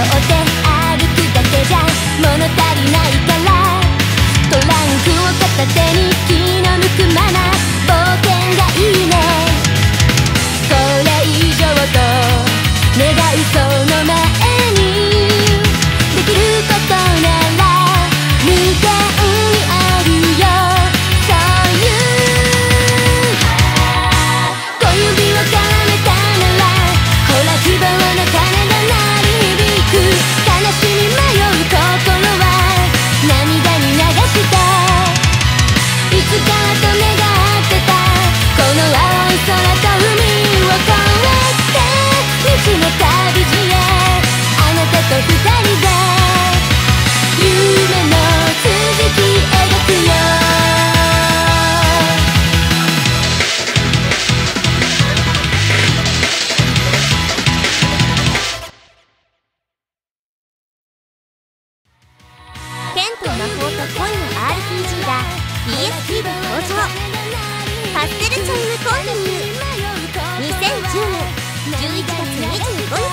沿って歩くだけじゃ物足魔法と恋の RPG が PSP で登場。パステルちゃんコー。2010年11月25日。